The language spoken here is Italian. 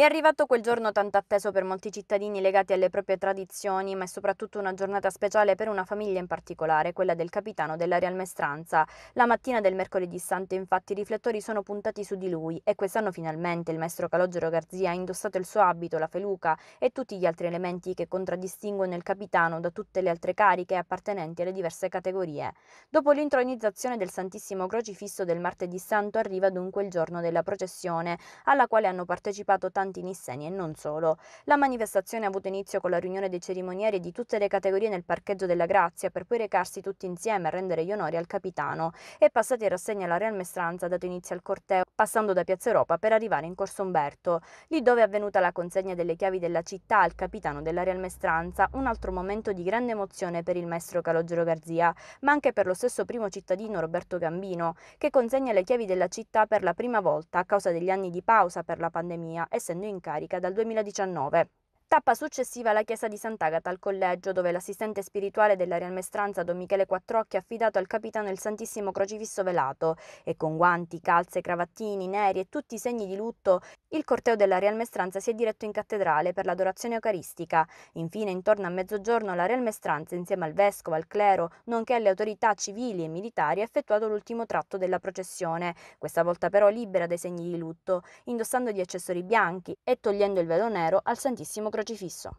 È arrivato quel giorno tanto atteso per molti cittadini legati alle proprie tradizioni, ma è soprattutto una giornata speciale per una famiglia in particolare, quella del capitano della Real Mestranza. La mattina del mercoledì santo, infatti, i riflettori sono puntati su di lui e quest'anno finalmente il maestro Calogero Garzia ha indossato il suo abito, la feluca e tutti gli altri elementi che contraddistinguono il capitano da tutte le altre cariche appartenenti alle diverse categorie. Dopo l'intronizzazione del Santissimo Crocifisso del martedì santo arriva dunque il giorno della processione, alla quale hanno partecipato tanti tanti nisseni e non solo. La manifestazione ha avuto inizio con la riunione dei cerimonieri di tutte le categorie nel parcheggio della Grazia per poi recarsi tutti insieme a rendere gli onori al capitano e passati in rassegna la Real Mestranza ha dato inizio al corteo passando da Piazza Europa per arrivare in Corso Umberto, lì dove è avvenuta la consegna delle chiavi della città al capitano della Real Mestranza, un altro momento di grande emozione per il maestro Calogero Garzia, ma anche per lo stesso primo cittadino Roberto Gambino, che consegna le chiavi della città per la prima volta a causa degli anni di pausa per la pandemia, essendo essendo in carica dal 2019. Tappa successiva alla chiesa di Sant'Agata al collegio, dove l'assistente spirituale della Real Mestranza Don Michele Quattrocchi ha affidato al capitano il Santissimo Crocifisso velato e con guanti, calze, cravattini, neri e tutti i segni di lutto, il corteo della Real Mestranza si è diretto in cattedrale per l'adorazione eucaristica. Infine, intorno a mezzogiorno, la Real Mestranza, insieme al vescovo, al clero, nonché alle autorità civili e militari, ha effettuato l'ultimo tratto della processione, questa volta però libera dai segni di lutto, indossando gli accessori bianchi e togliendo il velo nero al Santissimo Crocifisso crocifisso